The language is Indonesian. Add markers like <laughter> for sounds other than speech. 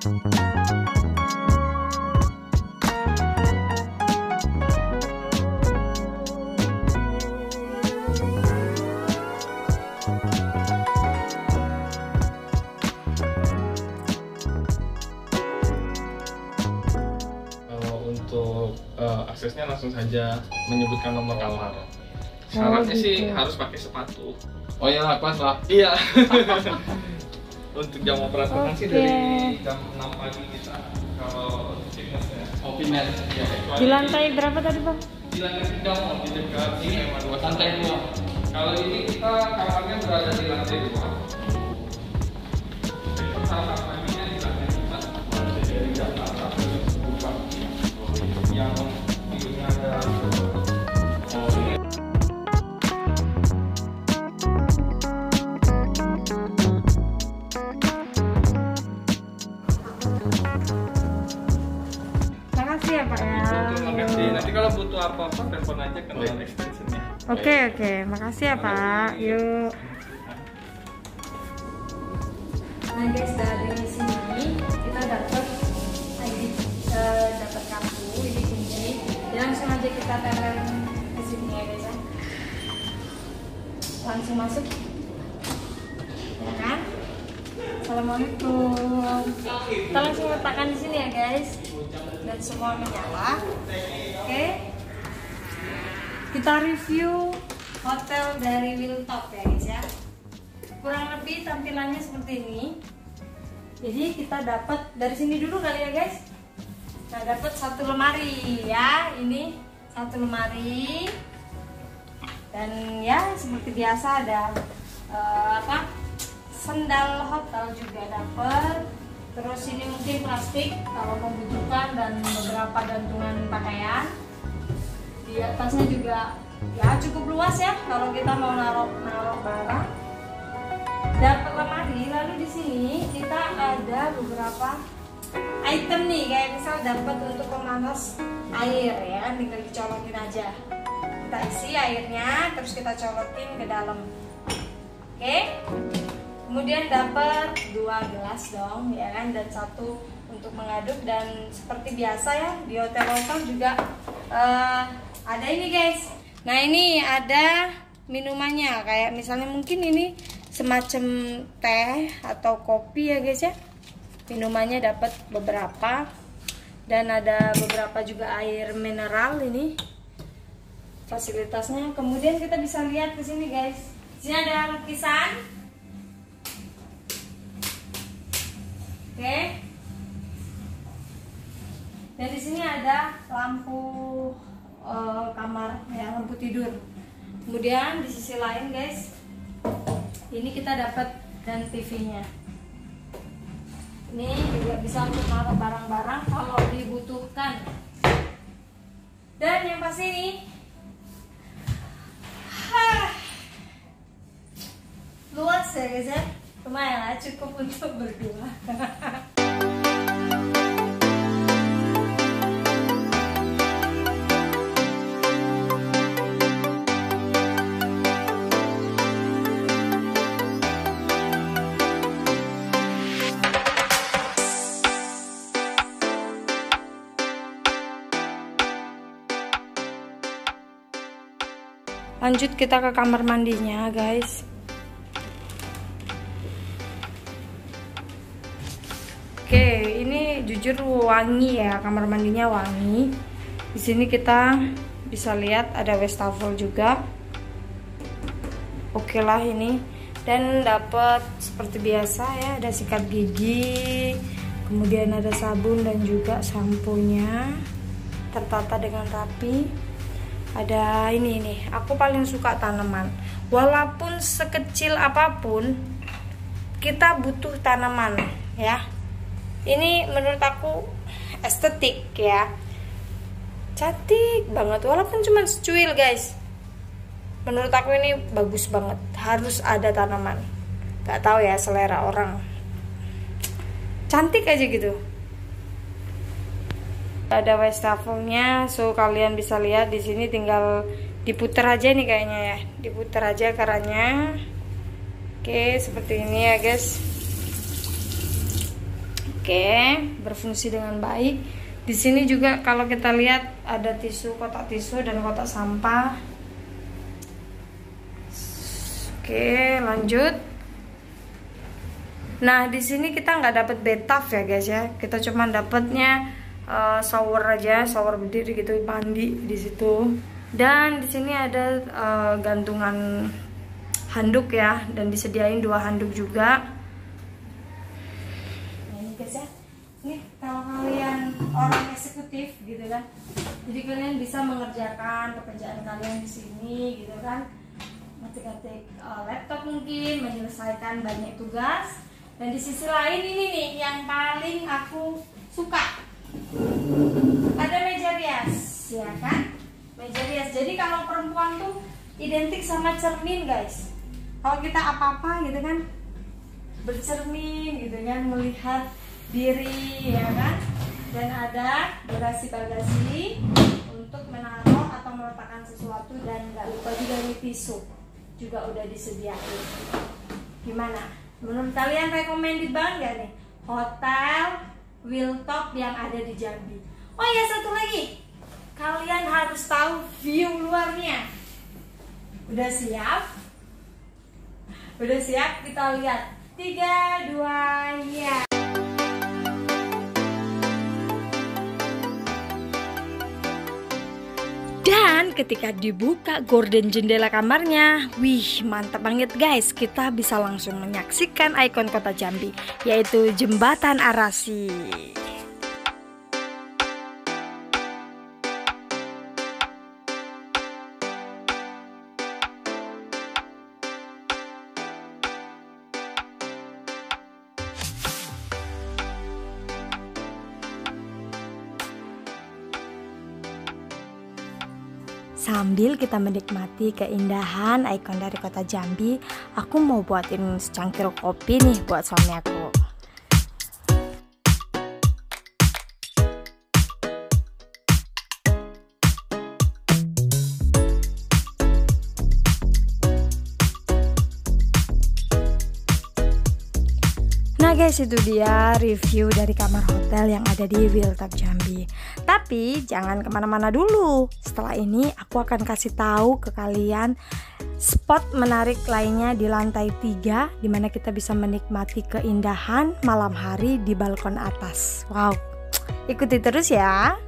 untuk eh, aksesnya langsung saja menyebutkan nomor kamar. Oh, Syaratnya oh, gitu. sih harus pakai sepatu. Oh ya pas lah. Iya. <laughs> Untuk jam operasional sih Oke. dari jam 6 pagi kita kalau fitness ya. Oh, pindah. Iya, kecuali Di lantai berapa tadi bang? di lantai tiga mau di dekat ini memang dua Lantai dua. Kalau ini kita kamarnya berada di lantai dua. Besok butuh apa-apa telepon aja ke nomor extensionnya. Oke oke, makasih ya pak. Yuk. Nah guys dari sini kita dapat ID, eh, dapat kartu ini kunci. Ya, langsung aja kita tempel ke sini ya guys ya. Langsung masuk. Ya kan? Assalamualaikum. Kita langsung letakkan di sini ya guys. Dan semua menyala. Oke. Kita review hotel dari Wildtop ya guys ya. Kurang lebih tampilannya seperti ini. Jadi kita dapat dari sini dulu kali ya guys. Nah dapat satu lemari ya. Ini satu lemari. Dan ya seperti biasa ada eh, apa? Sendal hotel juga dapat. Terus ini mungkin plastik kalau membutuhkan dan beberapa gantungan pakaian. Di atasnya juga ya cukup luas ya kalau kita mau naruh naruh barang. Dapat lemari lalu di sini kita ada beberapa item nih kayak misal dapat untuk pemanas air ya tinggal dicolokin aja. Kita isi airnya terus kita colokin ke dalam kemudian dapat dua gelas dong ya kan? Dan satu untuk mengaduk. Dan seperti biasa ya di hotel-hotel juga eh, ada ini guys. Nah ini ada minumannya. Kayak misalnya mungkin ini semacam teh atau kopi ya guys ya. Minumannya dapat beberapa. Dan ada beberapa juga air mineral ini. Fasilitasnya. Kemudian kita bisa lihat ke sini guys. Sini ada lukisan oke dan di sini ada lampu eh, kamar ya lampu tidur. Kemudian di sisi lain guys ini kita dapat dan TV-nya ini juga bisa untuk naruh barang-barang kalau dibutuhkan. Dan yang pasti ini luas ya guys ya. Lumayan lah cukup untuk berdua <laughs> lanjut kita ke kamar mandinya guys. Oke ini jujur wangi ya kamar mandinya wangi. Di sini kita bisa lihat ada wastafel juga. Oke lah ini. Dan dapat seperti biasa ya ada sikat gigi kemudian ada sabun dan juga sampunya tertata dengan rapi ada ini nih aku paling suka tanaman. Walaupun sekecil apa pun kita butuh tanaman ya. Ini menurut aku estetik ya. Cantik banget walaupun cuma secuil guys. Menurut aku ini bagus banget harus ada tanaman. Gak tahu ya selera orang. Cantik aja gitu ada wastafelnya so kalian bisa lihat di sini tinggal diputar aja nih kayaknya ya. Diputar aja kerannya oke seperti ini ya guys. Oke berfungsi dengan baik. Di sini juga kalau kita lihat ada tisu kotak tisu dan kotak sampah. Oke lanjut. Nah di sini kita nggak dapat betaf ya guys ya. Kita cuma dapatnya uh, shower aja, shower berdiri gitu, mandi di situ. Dan di sini ada uh, gantungan handuk ya, dan disediain dua handuk juga. Nah, ini guys ya. Ini kalau kalian orang eksekutif gitu kan, jadi kalian bisa mengerjakan pekerjaan kalian di sini gitu kan, ngetik-ngetik uh, laptop mungkin, menyelesaikan banyak tugas. Dan di sisi lain ini nih yang paling aku suka ada meja rias ya kan? Meja rias. Jadi kalau perempuan tuh identik sama cermin guys. Kalau kita apa-apa gitu kan bercermin gitu kan melihat diri ya kan? Dan ada bagasi-bagasi untuk menaruh atau meletakkan sesuatu dan nggak lupa juga ini tisu juga udah disediain. Gimana? Menurut kalian recommended banget gak nih? Hotel Wildtop yang ada di Jambi. Oh ya satu lagi, kalian harus tahu view luarnya. Udah siap? Udah siap? Kita lihat. Tiga, dua, ketika dibuka gorden jendela kamarnya, wih mantap banget guys. Kita bisa langsung menyaksikan ikon kota Jambi, yaitu Jembatan Arasi. Sambil kita menikmati keindahan ikon dari kota Jambi, aku mau buatin secangkir kopi nih buat suami aku. Guys itu dia review dari kamar hotel yang ada di Wildtop Jambi. Tapi jangan ke mana-mana dulu. Setelah ini aku akan kasih tahu ke kalian spot menarik lainnya di lantai 3 Di mana kita bisa menikmati keindahan malam hari di balkon atas. Wow <tsk> ikuti terus ya